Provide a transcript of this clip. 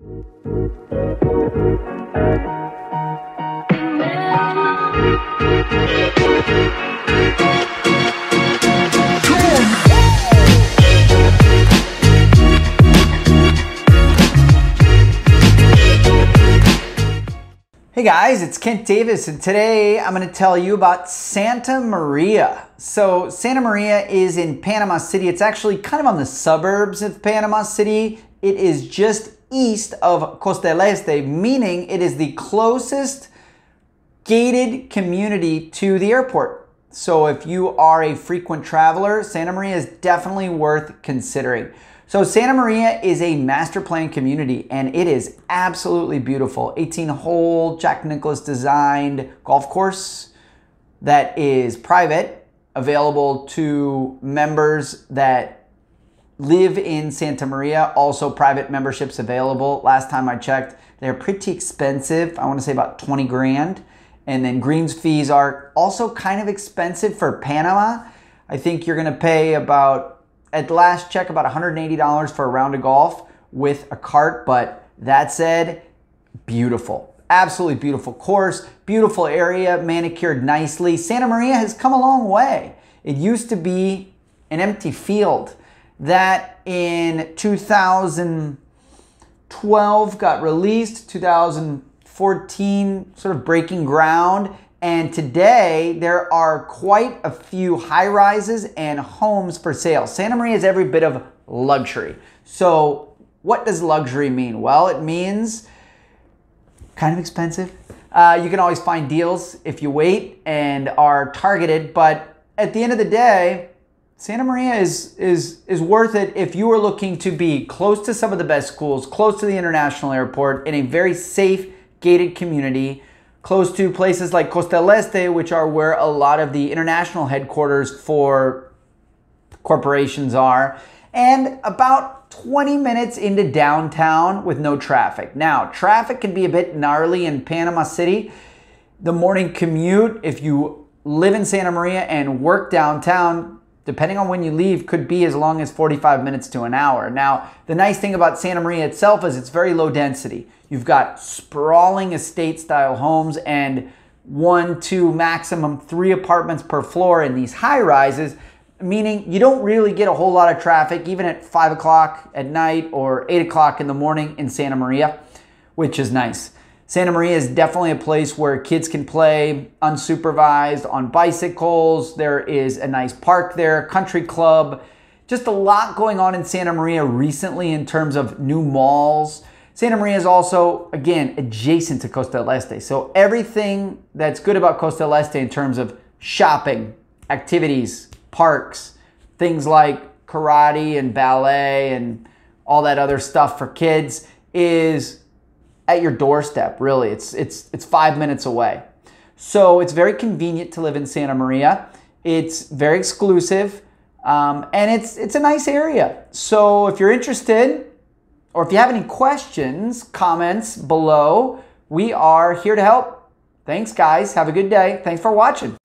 Hey guys, it's Kent Davis, and today I'm going to tell you about Santa Maria. So, Santa Maria is in Panama City. It's actually kind of on the suburbs of Panama City. It is just east of Costa del Este, meaning it is the closest gated community to the airport. So, if you are a frequent traveler, Santa Maria is definitely worth considering. So Santa Maria is a master plan community and it is absolutely beautiful. 18 hole Jack Nicklaus designed golf course that is private, available to members that live in Santa Maria. Also private memberships available. Last time I checked, they're pretty expensive. I want to say about 20 grand. And then greens fees are also kind of expensive for Panama. I think you're going to pay about at last check about $180 for a round of golf with a cart, but that said, beautiful. Absolutely beautiful course, beautiful area, manicured nicely. Santa Maria has come a long way. It used to be an empty field that in 2012 got released, 2014 sort of breaking ground, and today there are quite a few high rises and homes for sale. Santa Maria is every bit of luxury. So, what does luxury mean? Well, it means kind of expensive. Uh, you can always find deals if you wait and are targeted, but at the end of the day, Santa Maria is is is worth it if you are looking to be close to some of the best schools, close to the international airport, in a very safe, gated community close to places like Costa del Este, which are where a lot of the international headquarters for corporations are, and about 20 minutes into downtown with no traffic. Now, traffic can be a bit gnarly in Panama City. The morning commute, if you live in Santa Maria and work downtown, depending on when you leave, could be as long as 45 minutes to an hour. Now, the nice thing about Santa Maria itself is it's very low density. You've got sprawling estate style homes and one, two, maximum three apartments per floor in these high rises, meaning you don't really get a whole lot of traffic even at five o'clock at night or eight o'clock in the morning in Santa Maria, which is nice. Santa Maria is definitely a place where kids can play unsupervised on bicycles. There is a nice park there, country club. Just a lot going on in Santa Maria recently in terms of new malls. Santa Maria is also, again, adjacent to Costa del Este. So everything that's good about Costa del Este in terms of shopping, activities, parks, things like karate and ballet and all that other stuff for kids is at your doorstep, really. It's, it's, it's five minutes away. So it's very convenient to live in Santa Maria. It's very exclusive um, and it's, it's a nice area. So if you're interested or if you have any questions, comments below, we are here to help. Thanks, guys. Have a good day. Thanks for watching.